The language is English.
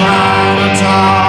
try to talk.